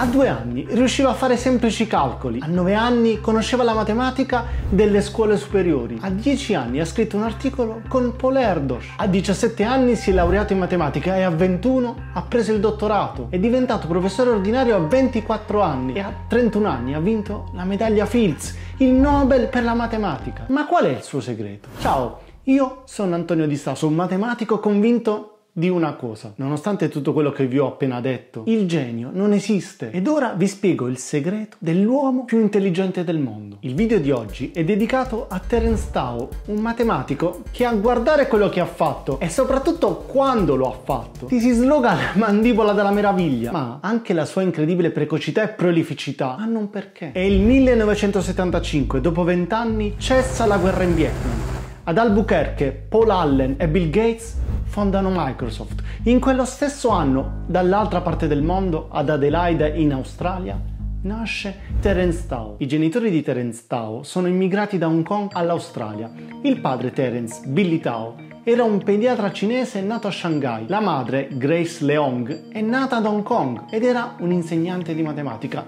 A due anni riusciva a fare semplici calcoli. A nove anni conosceva la matematica delle scuole superiori. A dieci anni ha scritto un articolo con Paul Erdos. A 17 anni si è laureato in matematica e a 21 ha preso il dottorato. È diventato professore ordinario a 24 anni e a 31 anni ha vinto la medaglia Fields, il Nobel per la matematica. Ma qual è il suo segreto? Ciao, io sono Antonio Di Staso, un matematico convinto di una cosa. Nonostante tutto quello che vi ho appena detto, il genio non esiste. Ed ora vi spiego il segreto dell'uomo più intelligente del mondo. Il video di oggi è dedicato a Terence Tao, un matematico che a guardare quello che ha fatto e soprattutto quando lo ha fatto, ti si sloga la mandibola della meraviglia. Ma anche la sua incredibile precocità e prolificità hanno un perché. È il 1975, dopo vent'anni cessa la guerra in Vietnam. Ad Albuquerque, Paul Allen e Bill Gates fondano Microsoft. In quello stesso anno, dall'altra parte del mondo, ad Adelaide in Australia, nasce Terence Tao. I genitori di Terence Tao sono immigrati da Hong Kong all'Australia. Il padre Terence, Billy Tao, era un pediatra cinese nato a Shanghai. La madre, Grace Leong, è nata ad Hong Kong ed era un insegnante di matematica.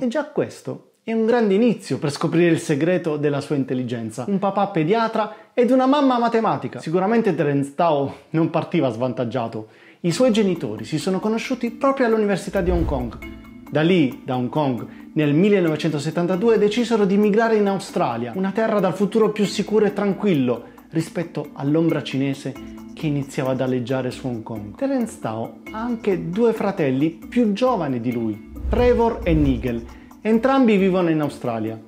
E già questo è un grande inizio per scoprire il segreto della sua intelligenza. Un papà pediatra ed una mamma matematica. Sicuramente Terence Tao non partiva svantaggiato. I suoi genitori si sono conosciuti proprio all'Università di Hong Kong. Da lì, da Hong Kong, nel 1972 decisero di migrare in Australia, una terra dal futuro più sicuro e tranquillo rispetto all'ombra cinese che iniziava ad alleggiare su Hong Kong. Terence Tao ha anche due fratelli più giovani di lui, Trevor e Nigel, Entrambi vivono in Australia.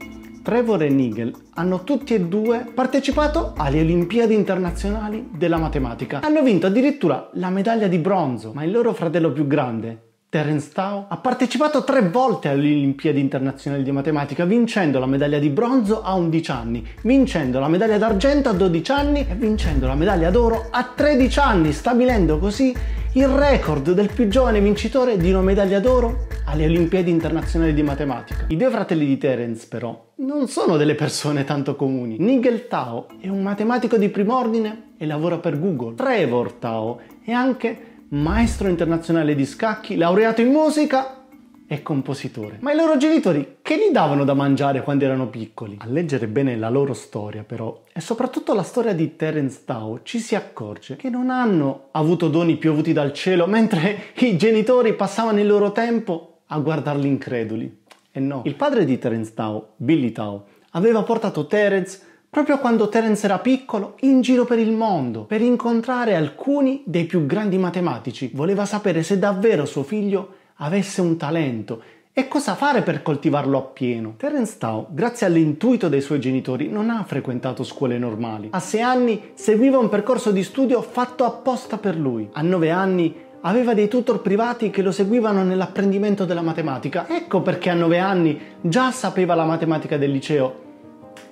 Trevor e Nigel hanno tutti e due partecipato alle Olimpiadi internazionali della matematica. Hanno vinto addirittura la medaglia di bronzo, ma il loro fratello più grande, Terence Tao ha partecipato tre volte alle Olimpiadi internazionali di matematica, vincendo la medaglia di bronzo a 11 anni, vincendo la medaglia d'argento a 12 anni e vincendo la medaglia d'oro a 13 anni, stabilendo così il record del più giovane vincitore di una medaglia d'oro alle Olimpiadi internazionali di matematica. I due fratelli di Terence, però, non sono delle persone tanto comuni. Nigel Tao è un matematico di prim'ordine e lavora per Google. Trevor Tao è anche maestro internazionale di scacchi, laureato in musica e compositore. Ma i loro genitori che gli davano da mangiare quando erano piccoli? A leggere bene la loro storia, però, e soprattutto la storia di Terence Tao, ci si accorge che non hanno avuto doni piovuti dal cielo, mentre i genitori passavano il loro tempo a guardarli increduli. E no, il padre di Terence Tao, Billy Tao, aveva portato Terence proprio quando Terence era piccolo, in giro per il mondo, per incontrare alcuni dei più grandi matematici. Voleva sapere se davvero suo figlio avesse un talento e cosa fare per coltivarlo appieno. Terence Tao, grazie all'intuito dei suoi genitori, non ha frequentato scuole normali. A sei anni seguiva un percorso di studio fatto apposta per lui. A nove anni aveva dei tutor privati che lo seguivano nell'apprendimento della matematica. Ecco perché a nove anni già sapeva la matematica del liceo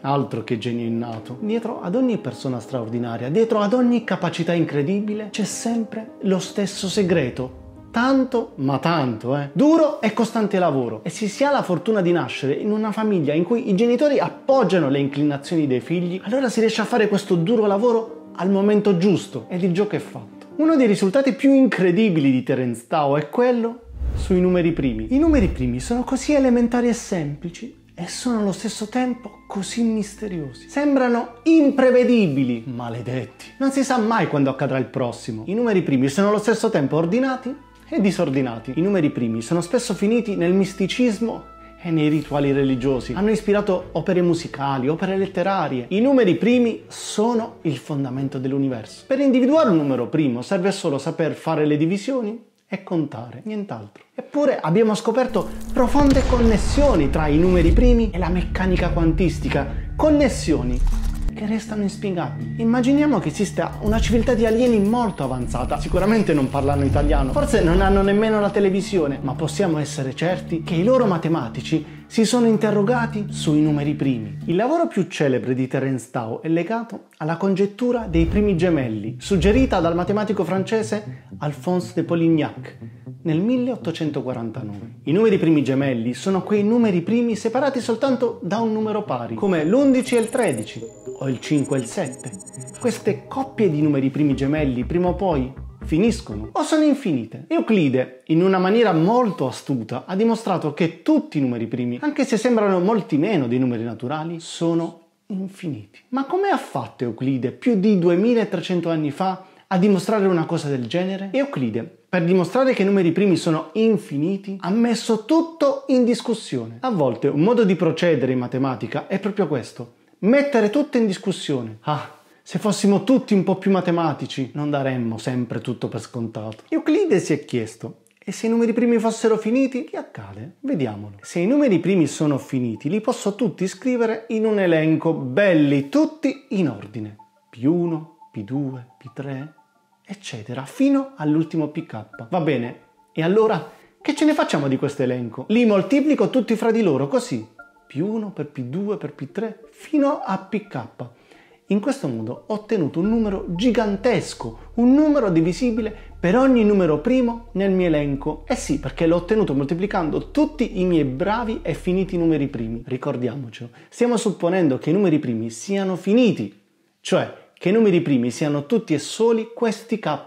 Altro che genio innato. Dietro ad ogni persona straordinaria, dietro ad ogni capacità incredibile, c'è sempre lo stesso segreto. Tanto, ma tanto, eh. Duro e costante lavoro. E se si ha la fortuna di nascere in una famiglia in cui i genitori appoggiano le inclinazioni dei figli, allora si riesce a fare questo duro lavoro al momento giusto ed il gioco è fatto. Uno dei risultati più incredibili di Terence Tao è quello sui numeri primi. I numeri primi sono così elementari e semplici e sono allo stesso tempo così misteriosi. Sembrano imprevedibili, maledetti. Non si sa mai quando accadrà il prossimo. I numeri primi sono allo stesso tempo ordinati e disordinati. I numeri primi sono spesso finiti nel misticismo e nei rituali religiosi. Hanno ispirato opere musicali, opere letterarie. I numeri primi sono il fondamento dell'universo. Per individuare un numero primo serve solo saper fare le divisioni e contare, nient'altro. Eppure abbiamo scoperto profonde connessioni tra i numeri primi e la meccanica quantistica, connessioni che restano inspiegabili. Immaginiamo che esista una civiltà di alieni molto avanzata, sicuramente non parlano italiano, forse non hanno nemmeno la televisione, ma possiamo essere certi che i loro matematici si sono interrogati sui numeri primi. Il lavoro più celebre di Terence Tao è legato alla congettura dei primi gemelli, suggerita dal matematico francese Alphonse de Polignac nel 1849. I numeri primi gemelli sono quei numeri primi separati soltanto da un numero pari, come l'11 e il 13, o il 5 e il 7. Queste coppie di numeri primi gemelli prima o poi finiscono o sono infinite. Euclide, in una maniera molto astuta, ha dimostrato che tutti i numeri primi, anche se sembrano molti meno dei numeri naturali, sono infiniti. Ma come ha fatto Euclide più di 2300 anni fa a dimostrare una cosa del genere? Euclide, per dimostrare che i numeri primi sono infiniti, ha messo tutto in discussione. A volte un modo di procedere in matematica è proprio questo, mettere tutto in discussione. Ah, se fossimo tutti un po' più matematici, non daremmo sempre tutto per scontato. Euclide si è chiesto, e se i numeri primi fossero finiti, che accade? Vediamolo. Se i numeri primi sono finiti, li posso tutti scrivere in un elenco, belli, tutti in ordine. P1, P2, P3, eccetera, fino all'ultimo PK. Va bene, e allora che ce ne facciamo di questo elenco? Li moltiplico tutti fra di loro, così. P1 per P2 per P3 fino a PK. In questo modo ho ottenuto un numero gigantesco, un numero divisibile per ogni numero primo nel mio elenco. Eh sì, perché l'ho ottenuto moltiplicando tutti i miei bravi e finiti numeri primi. Ricordiamocelo, stiamo supponendo che i numeri primi siano finiti, cioè che i numeri primi siano tutti e soli questi k,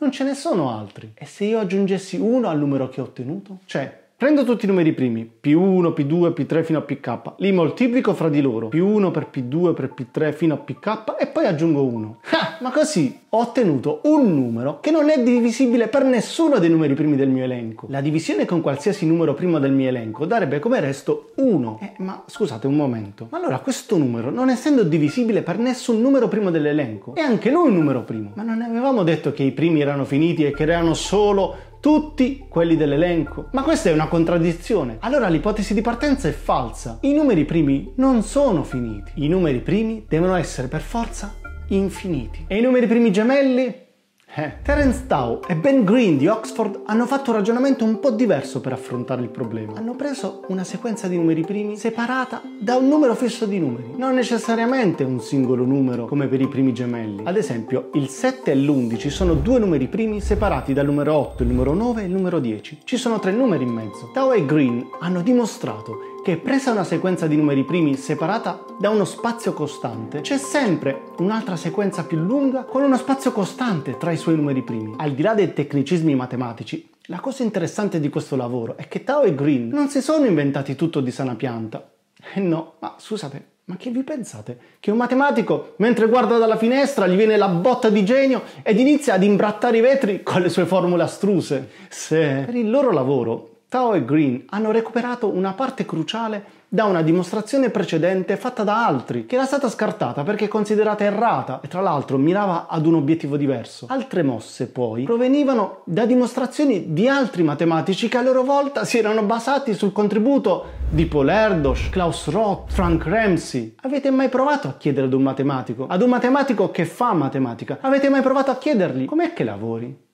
non ce ne sono altri. E se io aggiungessi 1 al numero che ho ottenuto? Cioè, Prendo tutti i numeri primi, P1, P2, P3 fino a PK, li moltiplico fra di loro, P1 per P2 per P3 fino a PK e poi aggiungo 1. Ah, ma così ho ottenuto un numero che non è divisibile per nessuno dei numeri primi del mio elenco. La divisione con qualsiasi numero primo del mio elenco darebbe come resto 1. Eh, ma scusate un momento, ma allora questo numero, non essendo divisibile per nessun numero primo dell'elenco, è anche lui un numero primo. Ma non avevamo detto che i primi erano finiti e che erano solo tutti quelli dell'elenco. Ma questa è una contraddizione. Allora l'ipotesi di partenza è falsa. I numeri primi non sono finiti. I numeri primi devono essere per forza infiniti. E i numeri primi gemelli? Eh. Terence Tao e Ben Green di Oxford hanno fatto un ragionamento un po' diverso per affrontare il problema. Hanno preso una sequenza di numeri primi separata da un numero fisso di numeri, non necessariamente un singolo numero come per i primi gemelli. Ad esempio, il 7 e l'11 sono due numeri primi separati dal numero 8, il numero 9 e il numero 10. Ci sono tre numeri in mezzo. Tao e Green hanno dimostrato che presa una sequenza di numeri primi separata da uno spazio costante, c'è sempre un'altra sequenza più lunga con uno spazio costante tra i suoi numeri primi. Al di là dei tecnicismi matematici, la cosa interessante di questo lavoro è che Tao e Green non si sono inventati tutto di sana pianta. Eh no, ma scusate, ma che vi pensate? Che un matematico, mentre guarda dalla finestra, gli viene la botta di genio ed inizia ad imbrattare i vetri con le sue formule astruse? Se per il loro lavoro Tao e Green hanno recuperato una parte cruciale da una dimostrazione precedente fatta da altri, che era stata scartata perché considerata errata e tra l'altro mirava ad un obiettivo diverso. Altre mosse poi provenivano da dimostrazioni di altri matematici che a loro volta si erano basati sul contributo di Paul Erdos, Klaus Roth, Frank Ramsey. Avete mai provato a chiedere ad un matematico, ad un matematico che fa matematica, avete mai provato a chiedergli com'è che lavori?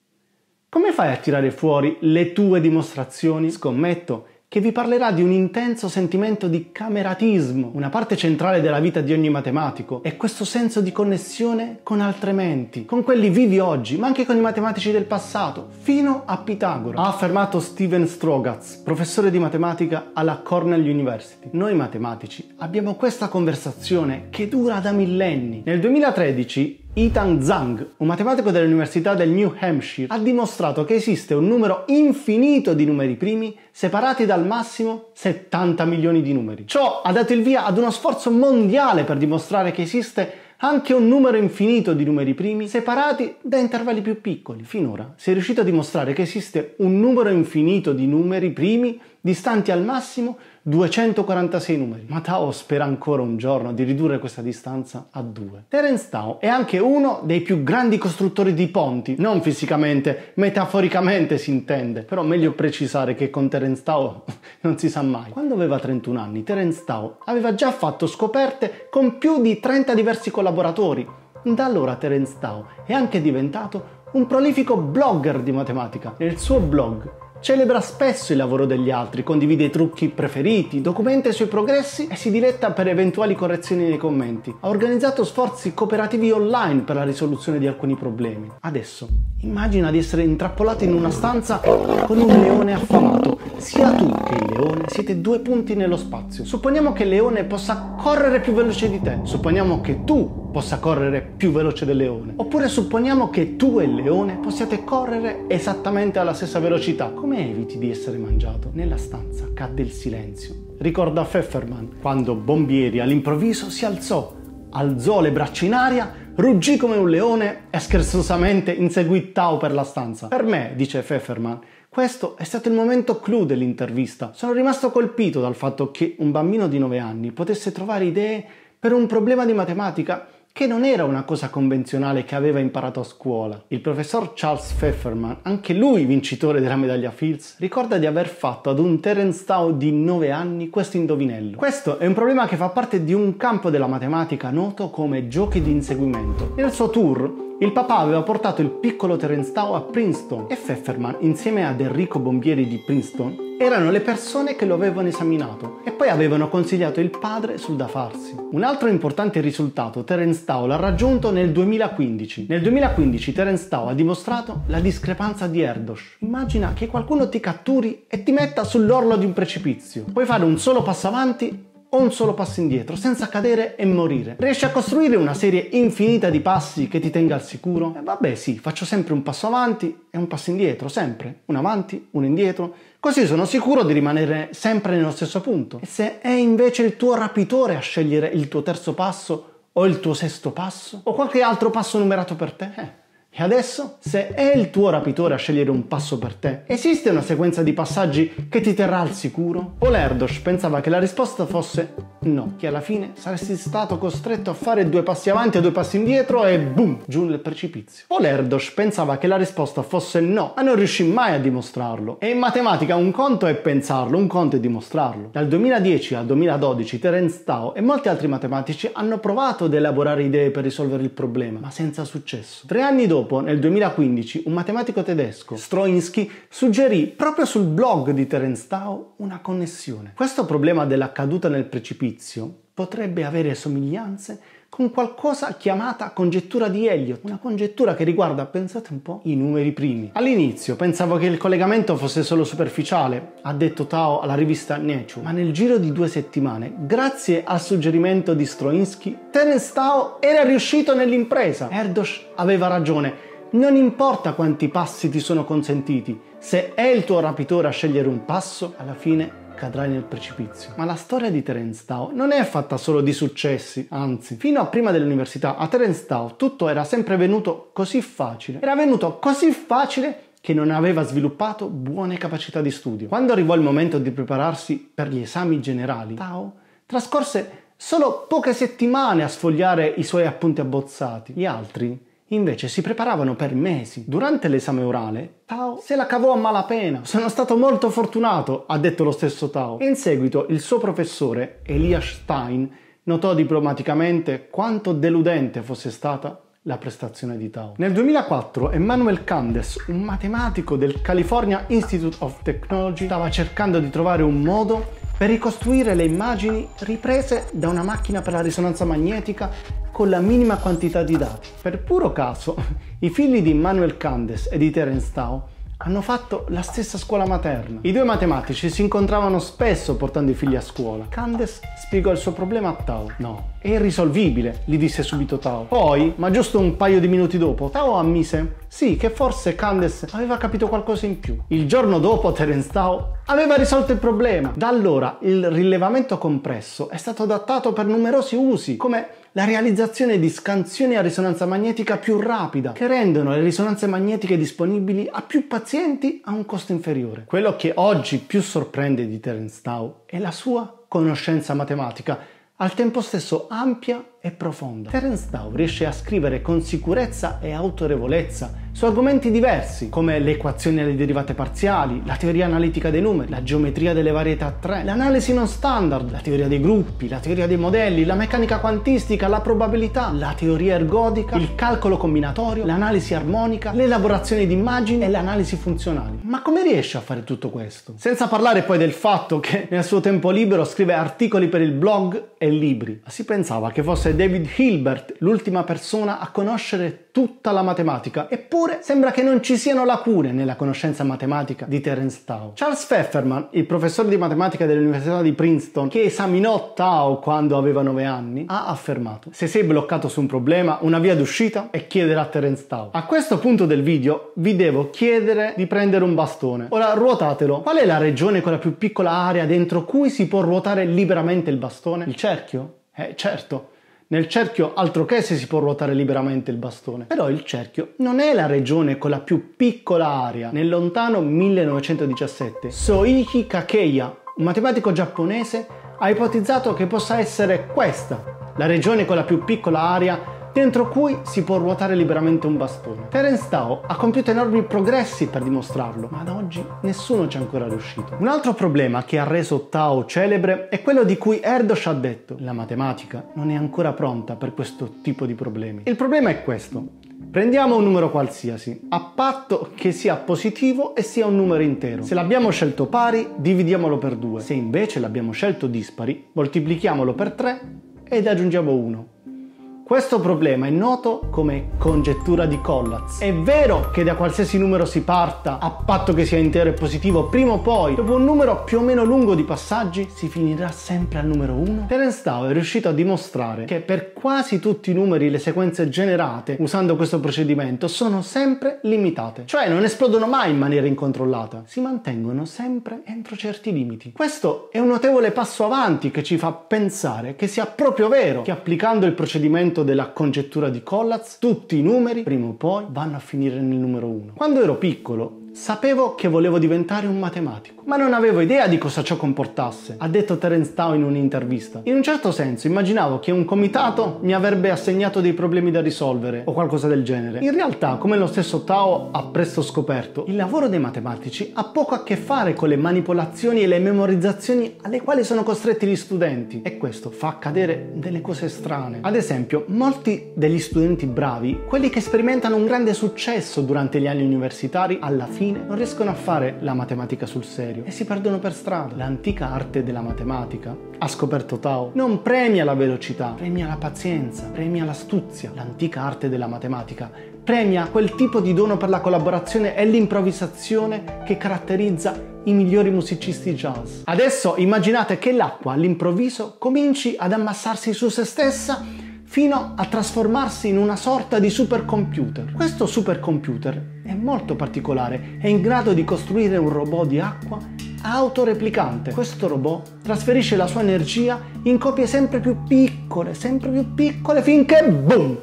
Come fai a tirare fuori le tue dimostrazioni? Scommetto che vi parlerà di un intenso sentimento di cameratismo, una parte centrale della vita di ogni matematico, è questo senso di connessione con altre menti, con quelli vivi oggi, ma anche con i matematici del passato, fino a Pitagora. Ha affermato Steven Strogatz, professore di matematica alla Cornell University. Noi matematici abbiamo questa conversazione che dura da millenni. Nel 2013 Ethan Zhang, un matematico dell'Università del New Hampshire, ha dimostrato che esiste un numero infinito di numeri primi separati dal massimo 70 milioni di numeri. Ciò ha dato il via ad uno sforzo mondiale per dimostrare che esiste anche un numero infinito di numeri primi separati da intervalli più piccoli. Finora si è riuscito a dimostrare che esiste un numero infinito di numeri primi distanti al massimo 246 numeri. Ma Tao spera ancora un giorno di ridurre questa distanza a 2. Terence Tao è anche uno dei più grandi costruttori di ponti, non fisicamente, metaforicamente si intende, però meglio precisare che con Terence Tao non si sa mai. Quando aveva 31 anni, Terence Tao aveva già fatto scoperte con più di 30 diversi collaboratori. Da allora Terence Tao è anche diventato un prolifico blogger di matematica. Nel suo blog Celebra spesso il lavoro degli altri, condivide i trucchi preferiti, documenta i suoi progressi e si diletta per eventuali correzioni nei commenti. Ha organizzato sforzi cooperativi online per la risoluzione di alcuni problemi. Adesso, immagina di essere intrappolato in una stanza con un leone affamato, sia tu che il leone siete due punti nello spazio. Supponiamo che il leone possa correre più veloce di te. Supponiamo che tu possa correre più veloce del leone. Oppure supponiamo che tu e il leone possiate correre esattamente alla stessa velocità. Come eviti di essere mangiato? Nella stanza cadde il silenzio. Ricorda Pfefferman quando Bombieri all'improvviso si alzò, alzò le braccia in aria, ruggì come un leone e scherzosamente inseguì Tao per la stanza. Per me, dice Pfefferman, questo è stato il momento clou dell'intervista. Sono rimasto colpito dal fatto che un bambino di 9 anni potesse trovare idee per un problema di matematica che non era una cosa convenzionale che aveva imparato a scuola. Il professor Charles Pfefferman, anche lui vincitore della medaglia Fields, ricorda di aver fatto ad un Terence Tao di 9 anni questo indovinello. Questo è un problema che fa parte di un campo della matematica noto come giochi di inseguimento. Nel suo tour il papà aveva portato il piccolo Terence Tao a Princeton e Pfefferman, insieme ad Enrico Bombieri di Princeton, erano le persone che lo avevano esaminato e poi avevano consigliato il padre sul da farsi. Un altro importante risultato Terence Tao l'ha raggiunto nel 2015. Nel 2015 Terence Tao ha dimostrato la discrepanza di Erdos. Immagina che qualcuno ti catturi e ti metta sull'orlo di un precipizio. Puoi fare un solo passo avanti o un solo passo indietro, senza cadere e morire. Riesci a costruire una serie infinita di passi che ti tenga al sicuro? Eh, vabbè sì, faccio sempre un passo avanti e un passo indietro, sempre. Un avanti, un indietro. Così sono sicuro di rimanere sempre nello stesso punto. E se è invece il tuo rapitore a scegliere il tuo terzo passo o il tuo sesto passo? O qualche altro passo numerato per te? Eh. E adesso, se è il tuo rapitore a scegliere un passo per te, esiste una sequenza di passaggi che ti terrà al sicuro? O Lerdos pensava che la risposta fosse no, che alla fine saresti stato costretto a fare due passi avanti e due passi indietro e boom, giù nel precipizio. O Lerdos pensava che la risposta fosse no, ma non riuscì mai a dimostrarlo. E in matematica un conto è pensarlo, un conto è dimostrarlo. Dal 2010 al 2012 Terence Tao e molti altri matematici hanno provato ad elaborare idee per risolvere il problema, ma senza successo. Tre anni dopo dopo, nel 2015, un matematico tedesco, Stroinsky, suggerì proprio sul blog di Terence Tao una connessione. Questo problema della caduta nel precipizio potrebbe avere somiglianze con qualcosa chiamata congettura di Elliott, una congettura che riguarda, pensate un po', i numeri primi. All'inizio pensavo che il collegamento fosse solo superficiale, ha detto Tao alla rivista Nature, ma nel giro di due settimane, grazie al suggerimento di Stroinsky, Terence Tao era riuscito nell'impresa. Erdos aveva ragione, non importa quanti passi ti sono consentiti, se è il tuo rapitore a scegliere un passo, alla fine cadrai nel precipizio. Ma la storia di Terence Tao non è fatta solo di successi, anzi, fino a prima dell'università a Terence Tao tutto era sempre venuto così facile. Era venuto così facile che non aveva sviluppato buone capacità di studio. Quando arrivò il momento di prepararsi per gli esami generali, Tao trascorse solo poche settimane a sfogliare i suoi appunti abbozzati. Gli altri Invece si preparavano per mesi. Durante l'esame orale, Tao se la cavò a malapena. Sono stato molto fortunato, ha detto lo stesso Tao. In seguito il suo professore, Elias Stein, notò diplomaticamente quanto deludente fosse stata la prestazione di Tao. Nel 2004 Emmanuel Candes, un matematico del California Institute of Technology, stava cercando di trovare un modo per ricostruire le immagini riprese da una macchina per la risonanza magnetica con la minima quantità di dati. Per puro caso, i figli di Immanuel Candes e di Terence Tao hanno fatto la stessa scuola materna. I due matematici si incontravano spesso portando i figli a scuola. Candes spiegò il suo problema a Tao. No, è irrisolvibile, gli disse subito Tao. Poi, ma giusto un paio di minuti dopo, Tao ammise sì, che forse Candes aveva capito qualcosa in più. Il giorno dopo Terence Tao aveva risolto il problema. Da allora il rilevamento compresso è stato adattato per numerosi usi, come la realizzazione di scansioni a risonanza magnetica più rapida, che rendono le risonanze magnetiche disponibili a più pazienti a un costo inferiore. Quello che oggi più sorprende di Terence Tao è la sua conoscenza matematica, al tempo stesso ampia e profonda. Terence Tao riesce a scrivere con sicurezza e autorevolezza su argomenti diversi, come le equazioni alle derivate parziali, la teoria analitica dei numeri, la geometria delle varietà 3, l'analisi non standard, la teoria dei gruppi, la teoria dei modelli, la meccanica quantistica, la probabilità, la teoria ergodica, il calcolo combinatorio, l'analisi armonica, l'elaborazione di immagini e le analisi funzionali. Ma come riesce a fare tutto questo? Senza parlare poi del fatto che nel suo tempo libero scrive articoli per il blog e libri. Si pensava che fosse David Hilbert l'ultima persona a conoscere tutta la matematica, eppure sembra che non ci siano lacune nella conoscenza matematica di Terence Tao. Charles Pfefferman, il professore di matematica dell'Università di Princeton, che esaminò Tao quando aveva 9 anni, ha affermato: Se sei bloccato su un problema, una via d'uscita è chiedere a Terence Tao. A questo punto del video vi devo chiedere di prendere un bastone. Ora ruotatelo. Qual è la regione con la più piccola area dentro cui si può ruotare liberamente il bastone? Il cerchio? Eh, certo. Nel cerchio altro che se si può ruotare liberamente il bastone. Però il cerchio non è la regione con la più piccola area. Nel lontano 1917, Soichi Kakeya, un matematico giapponese, ha ipotizzato che possa essere questa, la regione con la più piccola area dentro cui si può ruotare liberamente un bastone. Terence Tao ha compiuto enormi progressi per dimostrarlo, ma ad oggi nessuno ci è ancora riuscito. Un altro problema che ha reso Tao celebre è quello di cui Erdos ha detto: la matematica non è ancora pronta per questo tipo di problemi. Il problema è questo. Prendiamo un numero qualsiasi, a patto che sia positivo e sia un numero intero. Se l'abbiamo scelto pari, dividiamolo per 2. Se invece l'abbiamo scelto dispari, moltiplichiamolo per 3 ed aggiungiamo 1. Questo problema è noto come congettura di Collatz. È vero che da qualsiasi numero si parta, a patto che sia intero e positivo, prima o poi, dopo un numero più o meno lungo di passaggi, si finirà sempre al numero 1? Terence Tao è riuscito a dimostrare che per quasi tutti i numeri le sequenze generate usando questo procedimento sono sempre limitate, cioè non esplodono mai in maniera incontrollata, si mantengono sempre entro certi limiti. Questo è un notevole passo avanti che ci fa pensare che sia proprio vero che applicando il procedimento della congettura di Collatz, tutti i numeri, prima o poi, vanno a finire nel numero 1. Quando ero piccolo, Sapevo che volevo diventare un matematico, ma non avevo idea di cosa ciò comportasse, ha detto Terence Tao in un'intervista. In un certo senso immaginavo che un comitato mi avrebbe assegnato dei problemi da risolvere o qualcosa del genere. In realtà, come lo stesso Tao ha presto scoperto, il lavoro dei matematici ha poco a che fare con le manipolazioni e le memorizzazioni alle quali sono costretti gli studenti e questo fa accadere delle cose strane. Ad esempio, molti degli studenti bravi, quelli che sperimentano un grande successo durante gli anni universitari, alla fine fine non riescono a fare la matematica sul serio e si perdono per strada. L'antica arte della matematica, ha scoperto Tao, non premia la velocità, premia la pazienza, premia l'astuzia. L'antica arte della matematica premia quel tipo di dono per la collaborazione e l'improvvisazione che caratterizza i migliori musicisti jazz. Adesso immaginate che l'acqua all'improvviso cominci ad ammassarsi su se stessa fino a trasformarsi in una sorta di supercomputer. Questo supercomputer è molto particolare, è in grado di costruire un robot di acqua autoreplicante. Questo robot trasferisce la sua energia in copie sempre più piccole, sempre più piccole, finché boom!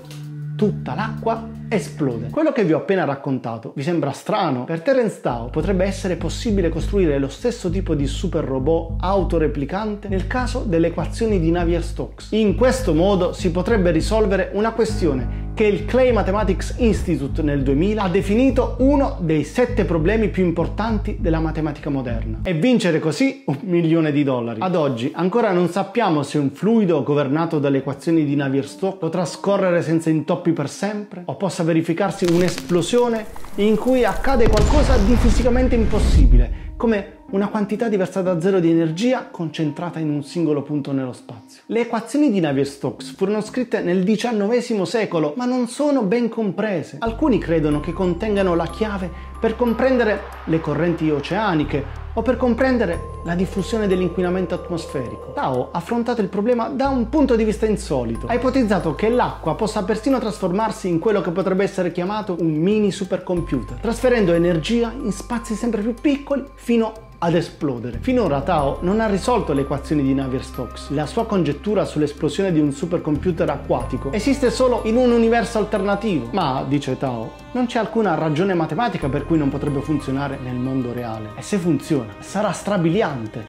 Tutta l'acqua esplode. Quello che vi ho appena raccontato vi sembra strano? Per Terence Tao potrebbe essere possibile costruire lo stesso tipo di super robot autoreplicante nel caso delle equazioni di Navier-Stokes. In questo modo si potrebbe risolvere una questione che il Clay Mathematics Institute nel 2000 ha definito uno dei sette problemi più importanti della matematica moderna e vincere così un milione di dollari. Ad oggi ancora non sappiamo se un fluido governato dalle equazioni di Navier-Stokes potrà scorrere senza intoppi per sempre o possa verificarsi un'esplosione in cui accade qualcosa di fisicamente impossibile, come una quantità diversa da zero di energia concentrata in un singolo punto nello spazio. Le equazioni di Navier-Stokes furono scritte nel XIX secolo, ma non sono ben comprese. Alcuni credono che contengano la chiave per comprendere le correnti oceaniche o per comprendere la diffusione dell'inquinamento atmosferico. Tao ha affrontato il problema da un punto di vista insolito. Ha ipotizzato che l'acqua possa persino trasformarsi in quello che potrebbe essere chiamato un mini supercomputer, trasferendo energia in spazi sempre più piccoli fino ad esplodere. Finora Tao non ha risolto le equazioni di Navier-Stokes. La sua congettura sull'esplosione di un supercomputer acquatico esiste solo in un universo alternativo. Ma, dice Tao, non c'è alcuna ragione matematica per cui non potrebbe funzionare nel mondo reale. E se funziona, sarà strabiliante.